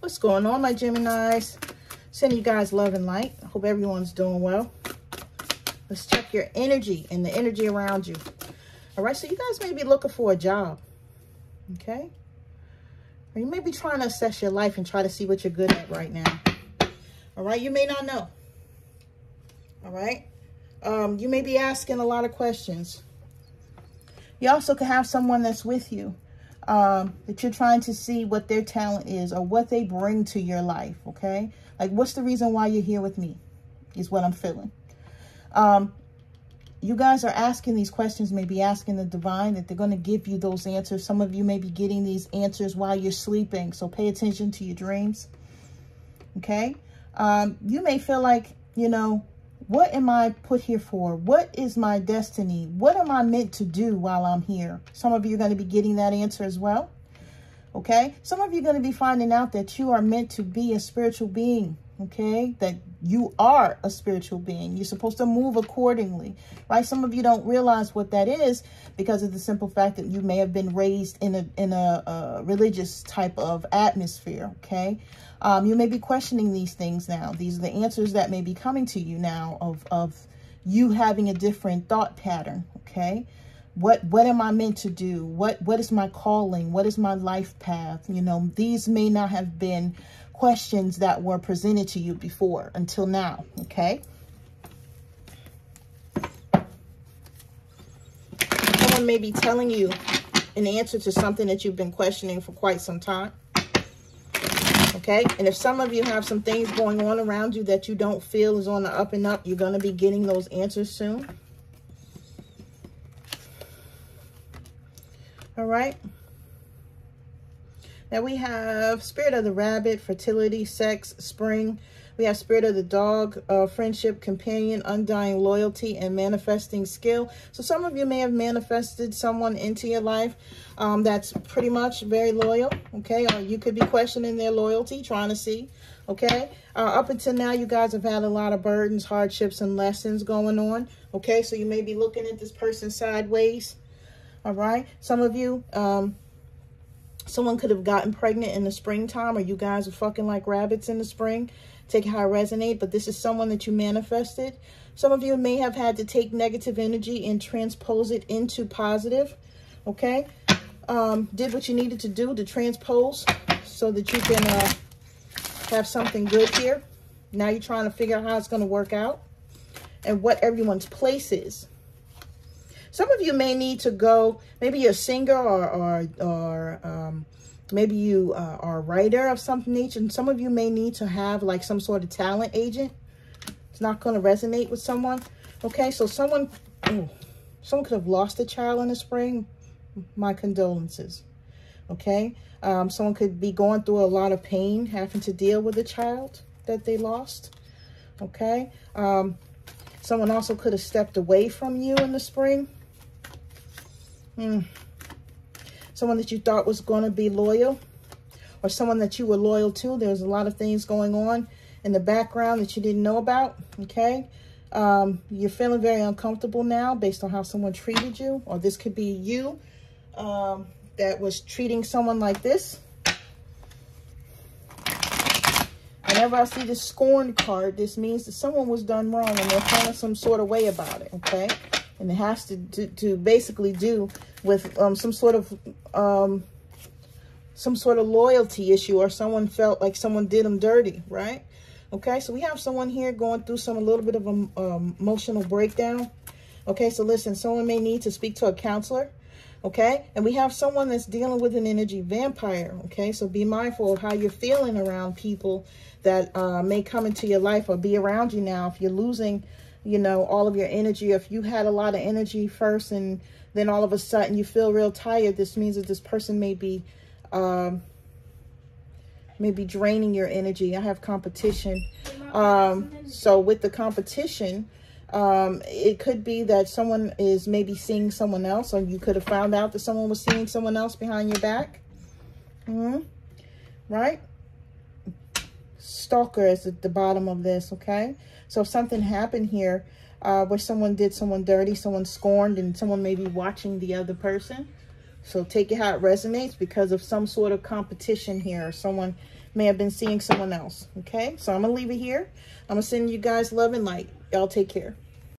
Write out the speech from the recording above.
What's going on, my Geminis? Sending you guys love and light. Hope everyone's doing well. Let's check your energy and the energy around you. All right, so you guys may be looking for a job, okay? Or you may be trying to assess your life and try to see what you're good at right now. All right, you may not know. All right, um, you may be asking a lot of questions. You also could have someone that's with you um, that you're trying to see what their talent is or what they bring to your life, okay? Like, what's the reason why you're here with me is what I'm feeling. Um, you guys are asking these questions, maybe asking the divine that they're going to give you those answers. Some of you may be getting these answers while you're sleeping, so pay attention to your dreams, okay? Um, you may feel like, you know, what am I put here for? What is my destiny? What am I meant to do while I'm here? Some of you are going to be getting that answer as well. Okay. Some of you are going to be finding out that you are meant to be a spiritual being. Okay. That you are a spiritual being. You're supposed to move accordingly. Right. Some of you don't realize what that is because of the simple fact that you may have been raised in a, in a, a religious type of atmosphere. Okay. Um, you may be questioning these things now. These are the answers that may be coming to you now of, of you having a different thought pattern, okay? What what am I meant to do? What what is my calling? What is my life path? You know, these may not have been questions that were presented to you before until now, okay? Someone may be telling you an answer to something that you've been questioning for quite some time okay? And if some of you have some things going on around you that you don't feel is on the up and up, you're going to be getting those answers soon. All right. Now we have Spirit of the Rabbit, Fertility, Sex, Spring, we have spirit of the dog, uh, friendship, companion, undying loyalty, and manifesting skill. So some of you may have manifested someone into your life um, that's pretty much very loyal, okay? Or you could be questioning their loyalty, trying to see, okay? Uh, up until now, you guys have had a lot of burdens, hardships, and lessons going on, okay? So you may be looking at this person sideways, all right? Some of you... Um, someone could have gotten pregnant in the springtime or you guys are fucking like rabbits in the spring take how it resonate, but this is someone that you manifested. Some of you may have had to take negative energy and transpose it into positive, okay? Um, did what you needed to do to transpose so that you can uh, have something good here. Now you're trying to figure out how it's going to work out and what everyone's place is. Some of you may need to go, maybe you're a singer or, or, or um, maybe you uh, are a writer of some nature and some of you may need to have like some sort of talent agent. It's not going to resonate with someone okay? So someone oh, someone could have lost a child in the spring. My condolences okay? Um, someone could be going through a lot of pain having to deal with a child that they lost okay? Um, someone also could have stepped away from you in the spring hmm someone that you thought was going to be loyal or someone that you were loyal to. There's a lot of things going on in the background that you didn't know about, okay? Um, you're feeling very uncomfortable now based on how someone treated you, or this could be you um, that was treating someone like this. Whenever I see this scorn card, this means that someone was done wrong and they're feeling some sort of way about it, okay? And it has to, to, to basically do with um, some sort of um, some sort of loyalty issue or someone felt like someone did them dirty, right? Okay, so we have someone here going through some a little bit of a um, emotional breakdown. Okay, so listen, someone may need to speak to a counselor. Okay, and we have someone that's dealing with an energy vampire. Okay, so be mindful of how you're feeling around people that uh, may come into your life or be around you now. If you're losing, you know, all of your energy, if you had a lot of energy first and then all of a sudden you feel real tired, this means that this person may be, um, may be draining your energy. I have competition. Um, so with the competition, um, it could be that someone is maybe seeing someone else, or you could have found out that someone was seeing someone else behind your back. Mm -hmm. Right? Stalker is at the bottom of this, okay? So if something happened here, uh, where someone did someone dirty, someone scorned, and someone may be watching the other person. So take it how it resonates because of some sort of competition here. Someone may have been seeing someone else. Okay, so I'm going to leave it here. I'm going to send you guys love and light. Y'all take care.